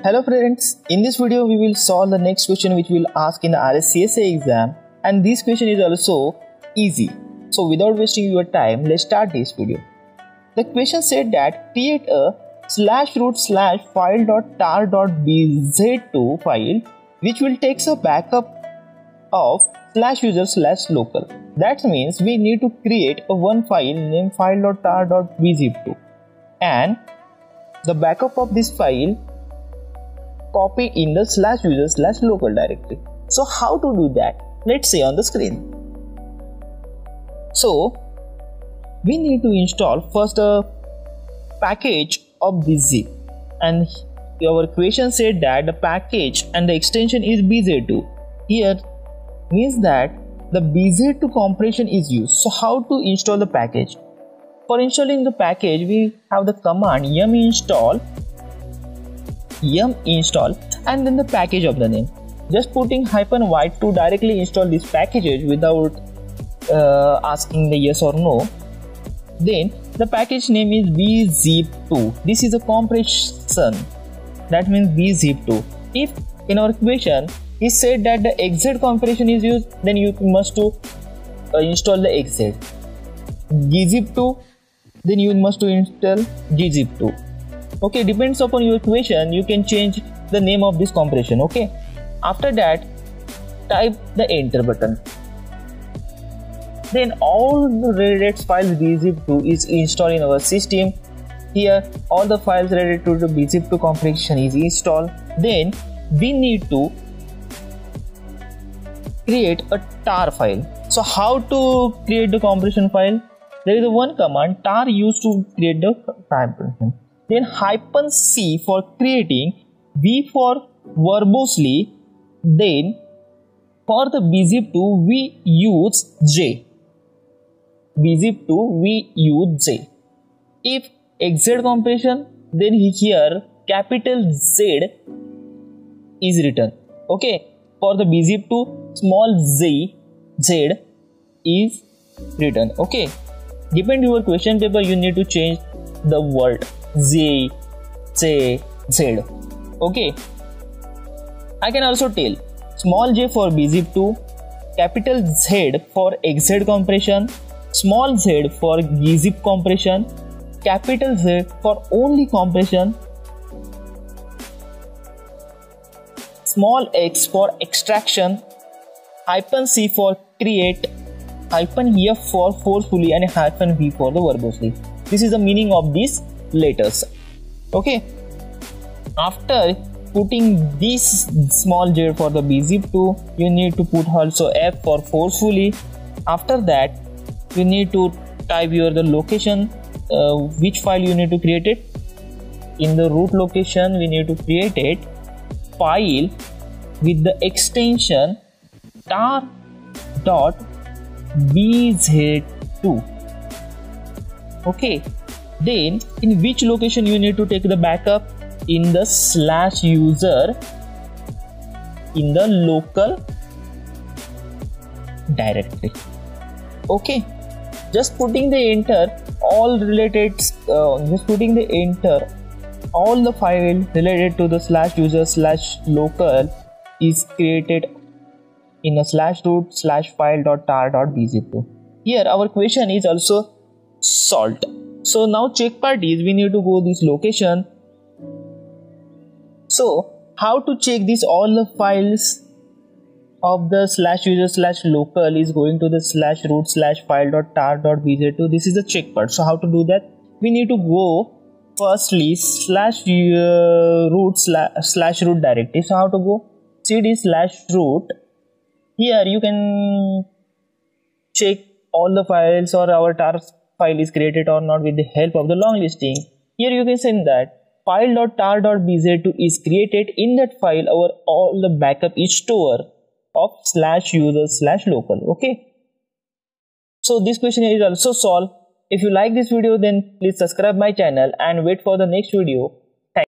Hello friends, in this video we will solve the next question which we will ask in the RHCSA exam and this question is also easy. So without wasting your time, let's start this video. The question said that create a slash root slash file dot tar dot bz2 file which will take a backup of slash user slash local. That means we need to create a one file named file dot tar dot bzip2 and the backup of this file copy in the slash user slash local directory. So how to do that? Let's see on the screen. So we need to install first a package of bzip and our question said that the package and the extension is bz2 here means that the bz2 compression is used so how to install the package for installing the package we have the command yum install yum install and then the package of the name. Just putting hyphen y to directly install this packages without uh, asking the yes or no. Then the package name is bzip2 this is a compression. That means bzip2 if in our equation he said that the exit compression is used then you must to uh, install the exit gzip2 then you must to install gzip2 okay depends upon your equation you can change the name of this compression okay? After that type the enter button. Then all the related files bzip2 is installed in our system. Here all the files related to the bzip2 compression is installed. Then we need to create a tar file. So how to create the compression file? There is one command tar used to create the compression then hyphen c for creating v for verbosely then for the bzip2 we use j. Bzip2 we use j. If exit compression then here capital z is written. Okay? For the bzip2 small z z is written. Okay? Depend your question paper you need to change the word Z, Z, Z. Okay. I can also tell small j for bzip2, capital Z for exit compression, small z for gzip compression, capital Z for only compression, small x for extraction, hyphen c for create, hyphen f for forcefully and hyphen v for the verbosely. This is the meaning of these letters. Okay. After putting this small j for the bzip2 you need to put also f for forcefully. After that you need to type your the location uh, which file you need to create it. In the root location we need to create it. File with the extension tar dot bz2 okay. Then in which location you need to take the backup? In the slash user in the local directory. Okay. Just putting the enter all related uh, just putting the enter all the file related to the slash user slash local is created in a slash root slash file dot tar dot bz2 here our question is also solved so now check part is we need to go this location. So how to check this all the files of the slash user slash local is going to the slash root slash file dot tar dot bz2 this is the check part. So how to do that? We need to go firstly slash uh, root slash, slash root directory so how to go? cd slash root. Here you can check all the files or our tar file is created or not with the help of the long listing. Here you can send that file.tar.bz2 is created. In that file our all the backup is stored of slash user slash local okay? So this question is also solved. If you like this video then please subscribe my channel and wait for the next video